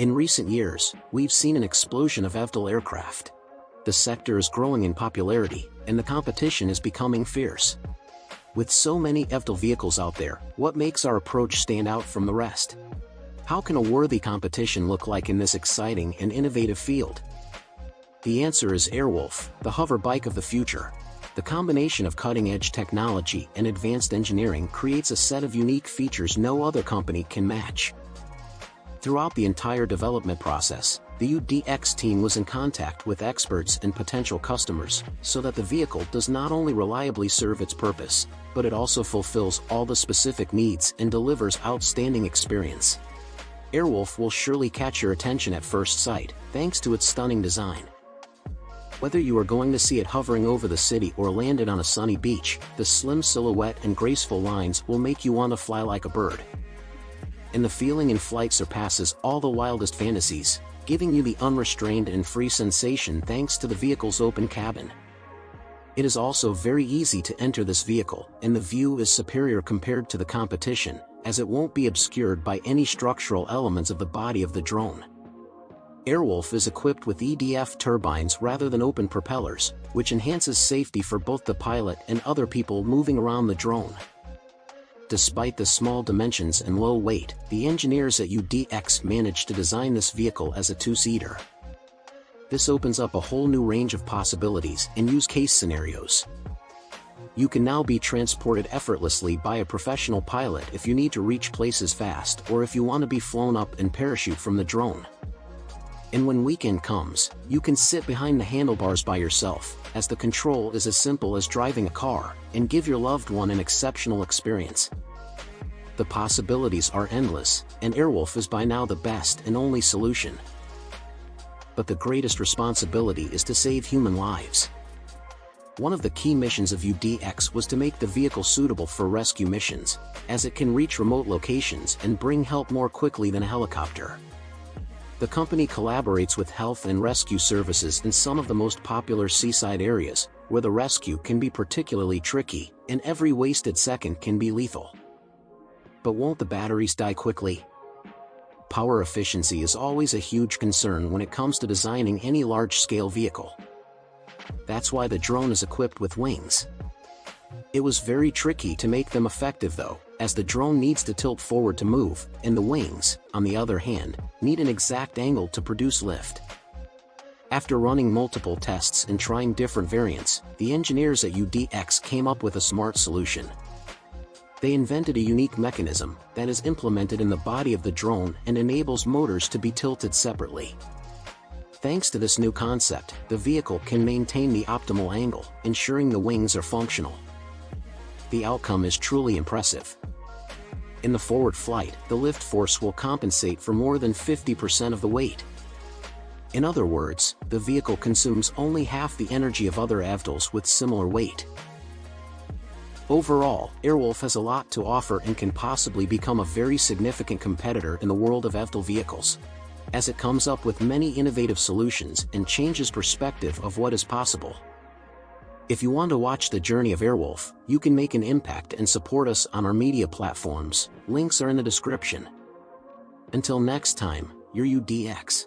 In recent years, we've seen an explosion of eVTOL aircraft. The sector is growing in popularity, and the competition is becoming fierce. With so many eVTOL vehicles out there, what makes our approach stand out from the rest? How can a worthy competition look like in this exciting and innovative field? The answer is Airwolf, the hover bike of the future. The combination of cutting-edge technology and advanced engineering creates a set of unique features no other company can match. Throughout the entire development process, the UDX team was in contact with experts and potential customers, so that the vehicle does not only reliably serve its purpose, but it also fulfills all the specific needs and delivers outstanding experience. Airwolf will surely catch your attention at first sight, thanks to its stunning design. Whether you are going to see it hovering over the city or landed on a sunny beach, the slim silhouette and graceful lines will make you want to fly like a bird and the feeling in flight surpasses all the wildest fantasies, giving you the unrestrained and free sensation thanks to the vehicle's open cabin. It is also very easy to enter this vehicle, and the view is superior compared to the competition, as it won't be obscured by any structural elements of the body of the drone. Airwolf is equipped with EDF turbines rather than open propellers, which enhances safety for both the pilot and other people moving around the drone. Despite the small dimensions and low weight, the engineers at UDX managed to design this vehicle as a two-seater. This opens up a whole new range of possibilities and use case scenarios. You can now be transported effortlessly by a professional pilot if you need to reach places fast or if you want to be flown up and parachute from the drone. And when weekend comes, you can sit behind the handlebars by yourself, as the control is as simple as driving a car, and give your loved one an exceptional experience. The possibilities are endless, and Airwolf is by now the best and only solution. But the greatest responsibility is to save human lives. One of the key missions of UDX was to make the vehicle suitable for rescue missions, as it can reach remote locations and bring help more quickly than a helicopter. The company collaborates with health and rescue services in some of the most popular seaside areas, where the rescue can be particularly tricky, and every wasted second can be lethal. But won't the batteries die quickly? Power efficiency is always a huge concern when it comes to designing any large-scale vehicle. That's why the drone is equipped with wings. It was very tricky to make them effective though, as the drone needs to tilt forward to move, and the wings, on the other hand, need an exact angle to produce lift. After running multiple tests and trying different variants, the engineers at UDX came up with a smart solution. They invented a unique mechanism that is implemented in the body of the drone and enables motors to be tilted separately. Thanks to this new concept, the vehicle can maintain the optimal angle, ensuring the wings are functional. The outcome is truly impressive. In the forward flight, the lift force will compensate for more than 50% of the weight. In other words, the vehicle consumes only half the energy of other eVTOLs with similar weight. Overall, Airwolf has a lot to offer and can possibly become a very significant competitor in the world of eVTOL vehicles. As it comes up with many innovative solutions and changes perspective of what is possible. If you want to watch the journey of Airwolf, you can make an impact and support us on our media platforms, links are in the description. Until next time, your UDX.